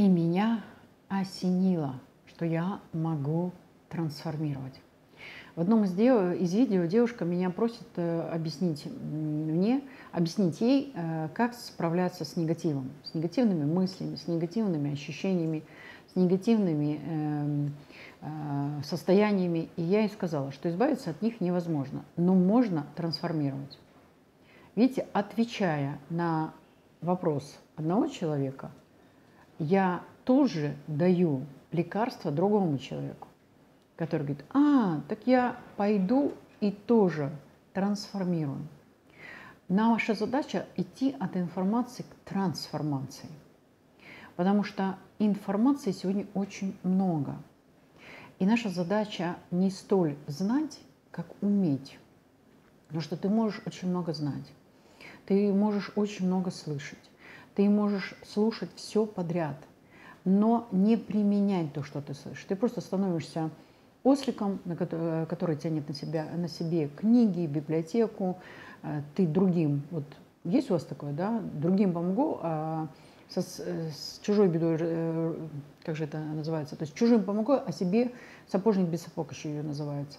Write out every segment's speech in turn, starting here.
И меня осенило, что я могу трансформировать. В одном из, дел, из видео девушка меня просит э, объяснить мне, объяснить ей, э, как справляться с негативом, с негативными мыслями, с негативными ощущениями, с негативными э, э, состояниями. И я ей сказала, что избавиться от них невозможно, но можно трансформировать. Видите, отвечая на вопрос одного человека, я тоже даю лекарство другому человеку, который говорит, а, так я пойду и тоже трансформирую. Наша задача идти от информации к трансформации. Потому что информации сегодня очень много. И наша задача не столь знать, как уметь. Потому что ты можешь очень много знать. Ты можешь очень много слышать. Ты можешь слушать все подряд, но не применять то, что ты слышишь. Ты просто становишься осликом, который тянет на, себя, на себе книги, библиотеку. Э, ты другим, вот есть у вас такое, да, другим помогу, а со, с чужой бедой, э, как же это называется, то есть чужим помогу, а себе сапожник без сапог еще ее называется.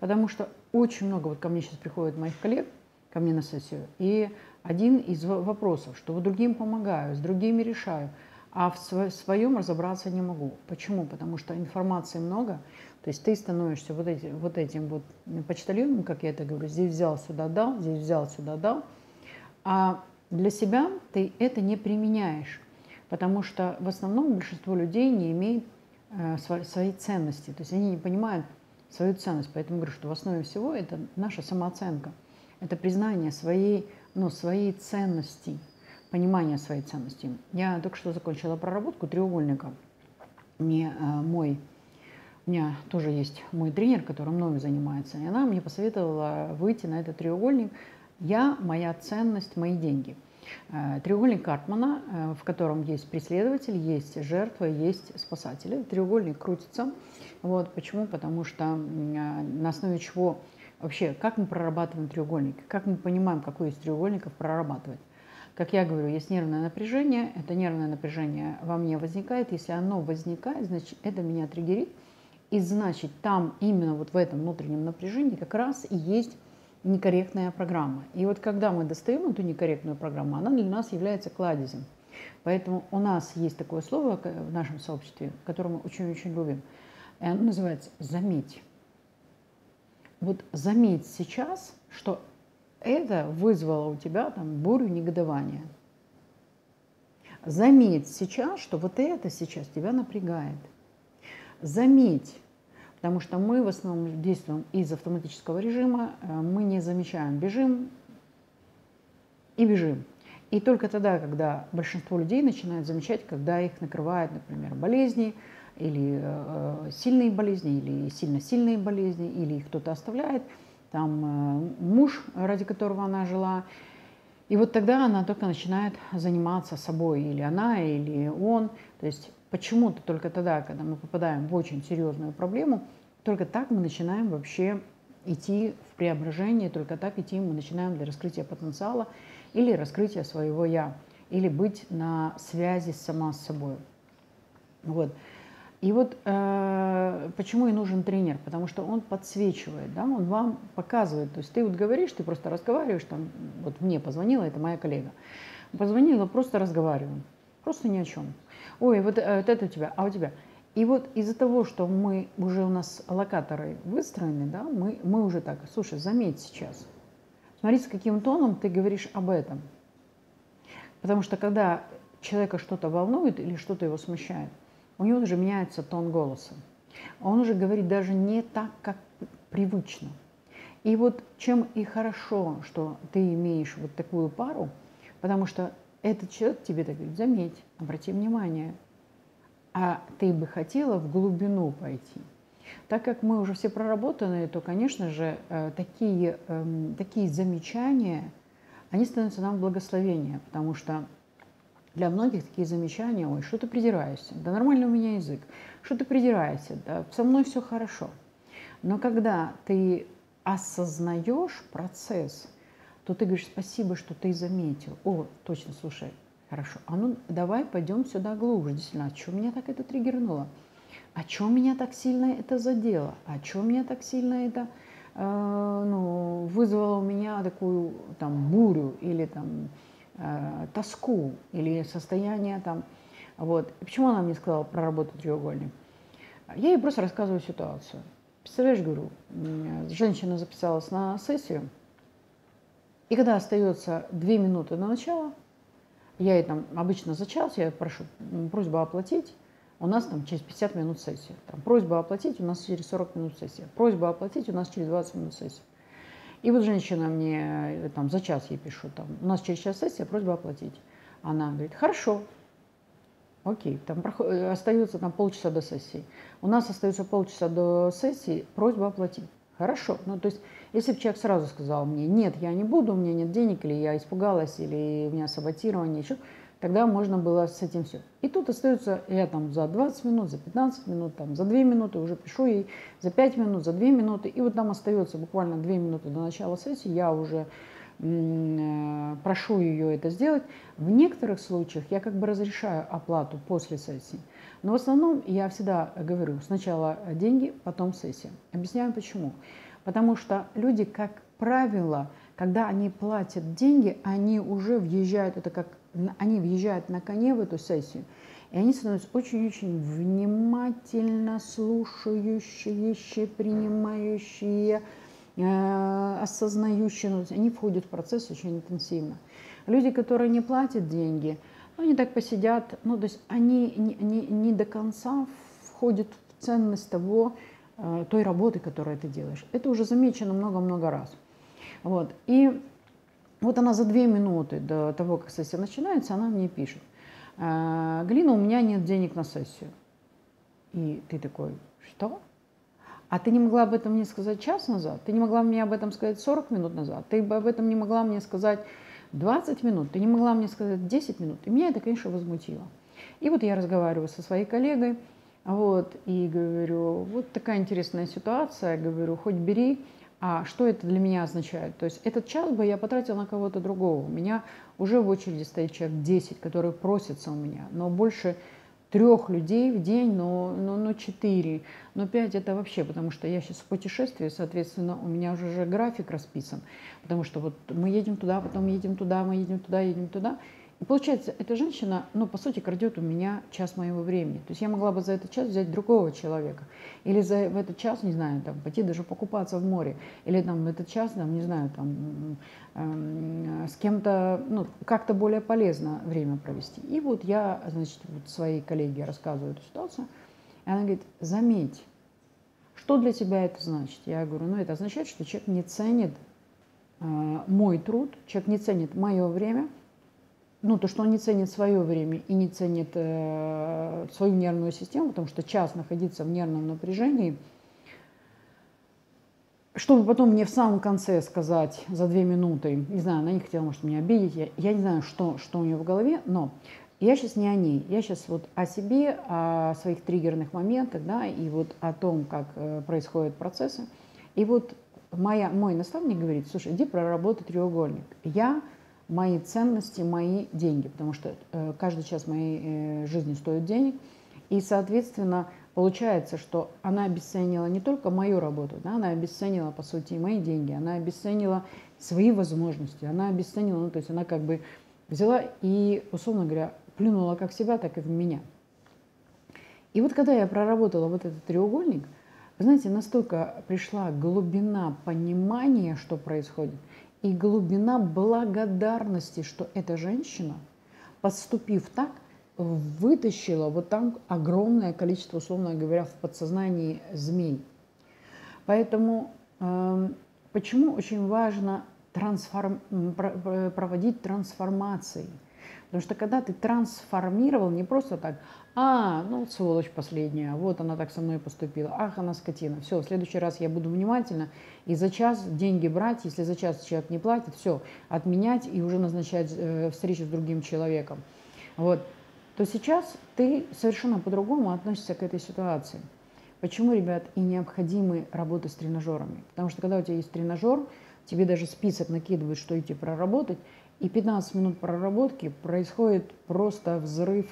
Потому что очень много, вот ко мне сейчас приходят моих коллег, ко мне на сессию, и один из вопросов, что другим помогаю, с другими решаю, а в своем разобраться не могу. Почему? Потому что информации много, то есть ты становишься вот, эти, вот этим вот почтальоном, как я это говорю, здесь взял, сюда дал, здесь взял, сюда дал, а для себя ты это не применяешь, потому что в основном большинство людей не имеет э, своей ценности, то есть они не понимают свою ценность. Поэтому говорю, что в основе всего это наша самооценка, это признание своей, ну, своей ценности, понимание своей ценности. Я только что закончила проработку треугольника. Мне э, мой у меня тоже есть мой тренер, который мною занимается, и она мне посоветовала выйти на этот треугольник «Я, моя ценность, мои деньги». Э, треугольник Картмана, э, в котором есть преследователь, есть жертва, есть спасатель. Треугольник крутится. Вот почему? Потому что э, на основе чего вообще, как мы прорабатываем треугольник, как мы понимаем, какой из треугольников прорабатывать. Как я говорю, есть нервное напряжение, это нервное напряжение во мне возникает. Если оно возникает, значит, это меня триггерит. И значит, там именно вот в этом внутреннем напряжении как раз и есть некорректная программа. И вот когда мы достаем эту некорректную программу, она для нас является кладезем. Поэтому у нас есть такое слово в нашем сообществе, которое мы очень-очень любим. И оно называется «заметь». Вот заметь сейчас, что это вызвало у тебя там бурю негодования. Заметь сейчас, что вот это сейчас тебя напрягает. Заметь, потому что мы в основном действуем из автоматического режима, э, мы не замечаем, бежим и бежим. И только тогда, когда большинство людей начинают замечать, когда их накрывают, например, болезни, или э, сильные болезни, или сильно-сильные болезни, или их кто-то оставляет, там э, муж, ради которого она жила, и вот тогда она только начинает заниматься собой, или она, или он. То есть Почему-то только тогда, когда мы попадаем в очень серьезную проблему, только так мы начинаем вообще идти в преображение, только так идти мы начинаем для раскрытия потенциала или раскрытия своего «я», или быть на связи сама с собой. Вот. И вот э, почему и нужен тренер, потому что он подсвечивает, да, он вам показывает. То есть ты вот говоришь, ты просто разговариваешь, там, вот мне позвонила, это моя коллега, позвонила, просто разговариваем, просто ни о чем ой, вот, э, вот это у тебя, а у тебя. И вот из-за того, что мы уже у нас локаторы выстроены, да, мы, мы уже так, слушай, заметь сейчас, смотри, с каким тоном ты говоришь об этом. Потому что когда человека что-то волнует или что-то его смущает, у него уже меняется тон голоса. Он уже говорит даже не так, как привычно. И вот чем и хорошо, что ты имеешь вот такую пару, потому что этот человек тебе так говорит, заметь, обрати внимание, а ты бы хотела в глубину пойти. Так как мы уже все проработаны, то, конечно же, э, такие, эм, такие замечания, они становятся нам благословением, потому что для многих такие замечания, ой, что ты придираешься, да нормальный у меня язык, что ты придираешься, да со мной все хорошо. Но когда ты осознаешь процесс, то ты говоришь, спасибо, что ты заметил. О, точно, слушай, Хорошо. А ну давай пойдем сюда глубже. Действительно, а что меня так это триггернуло? А что меня так сильно это задело? А что меня так сильно это э, ну, вызвало у меня такую там бурю или там э, тоску или состояние там. Вот. Почему она мне сказала про работу треугольник? Я ей просто рассказываю ситуацию. Представляешь, говорю, женщина записалась на сессию, и когда остается две минуты до начала, я ей там обычно за час, я прошу просьбу оплатить, у нас там через 50 минут сессия. Там, просьба оплатить, у нас через 40 минут сессия. Просьба оплатить, у нас через 20 минут сессия. И вот женщина мне э, там за час ей пишу, там, у нас через час сессия, просьба оплатить. Она говорит, хорошо, окей, там проход... Э, остается там полчаса до сессии. У нас остается полчаса до сессии, просьба оплатить. Хорошо. Ну, то есть, если бы человек сразу сказал мне, нет, я не буду, у меня нет денег, или я испугалась, или у меня саботирование, еще, тогда можно было с этим все. И тут остается, я там за 20 минут, за 15 минут, там, за 2 минуты уже пишу ей, за 5 минут, за 2 минуты, и вот там остается буквально 2 минуты до начала сессии, я уже э, прошу ее это сделать. В некоторых случаях я как бы разрешаю оплату после сессии. Но в основном я всегда говорю, сначала деньги, потом сессия. Объясняю почему. Потому что люди, как правило, когда они платят деньги, они уже въезжают, это как они въезжают на коне в эту сессию, и они становятся очень-очень внимательно слушающие, принимающие, э, осознающие. Они входят в процесс очень интенсивно. Люди, которые не платят деньги – ну, они так посидят, ну, то есть они не, не, не до конца входят в ценность того, э, той работы, которую ты делаешь. Это уже замечено много-много раз. Вот. И вот она за две минуты до того, как сессия начинается, она мне пишет. «Э, Галина, у меня нет денег на сессию. И ты такой, что? А ты не могла об этом мне сказать час назад? Ты не могла мне об этом сказать 40 минут назад? Ты об этом не могла мне сказать 20 минут, ты не могла мне сказать 10 минут. И меня это, конечно, возмутило. И вот я разговариваю со своей коллегой, вот, и говорю, вот такая интересная ситуация, говорю, хоть бери, а что это для меня означает? То есть этот час бы я потратила на кого-то другого. У меня уже в очереди стоит человек 10, которые просятся у меня, но больше трех людей в день, но, но, но четыре, но пять это вообще, потому что я сейчас в путешествии, соответственно, у меня уже, уже график расписан, потому что вот мы едем туда, потом едем туда, мы едем туда, едем туда, получается, эта женщина, ну, по сути, крадет у меня час моего времени. То есть я могла бы за этот час взять другого человека. Или за в этот час, не знаю, там, пойти даже покупаться в море. Или там в этот час, там, не знаю, там, э, с кем-то, ну, как-то более полезно время провести. И вот я, значит, вот своей коллеге рассказываю эту ситуацию. И она говорит, заметь, что для тебя это значит? Я говорю, ну, это означает, что человек не ценит э, мой труд, человек не ценит мое время – ну, то, что он не ценит свое время и не ценит э, свою нервную систему, потому что час находиться в нервном напряжении, чтобы потом мне в самом конце сказать за две минуты, не знаю, она не хотела, может, меня обидеть, я, я не знаю, что, что у нее в голове, но я сейчас не о ней, я сейчас вот о себе, о своих триггерных моментах, да, и вот о том, как э, происходят процессы. И вот моя, мой наставник говорит, слушай, иди проработай треугольник. Я мои ценности, мои деньги, потому что э, каждый час моей э, жизни стоит денег. И, соответственно, получается, что она обесценила не только мою работу, да, она обесценила, по сути, мои деньги, она обесценила свои возможности, она обесценила, ну, то есть она как бы взяла и, условно говоря, плюнула как в себя, так и в меня. И вот когда я проработала вот этот треугольник, знаете, настолько пришла глубина понимания, что происходит – и глубина благодарности, что эта женщина, поступив так, вытащила вот там огромное количество, условно говоря, в подсознании змей. Поэтому э, почему очень важно трансформ, проводить трансформации? Потому что когда ты трансформировал не просто так, а, ну, сволочь последняя, вот она так со мной поступила, ах, она скотина, все, в следующий раз я буду внимательна, и за час деньги брать, если за час человек не платит, все, отменять и уже назначать э, встречу с другим человеком. Вот. То сейчас ты совершенно по-другому относишься к этой ситуации. Почему, ребят, и необходимы работы с тренажерами? Потому что когда у тебя есть тренажер, тебе даже список накидывают, что идти проработать, и 15 минут проработки происходит просто взрыв